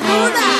ruda.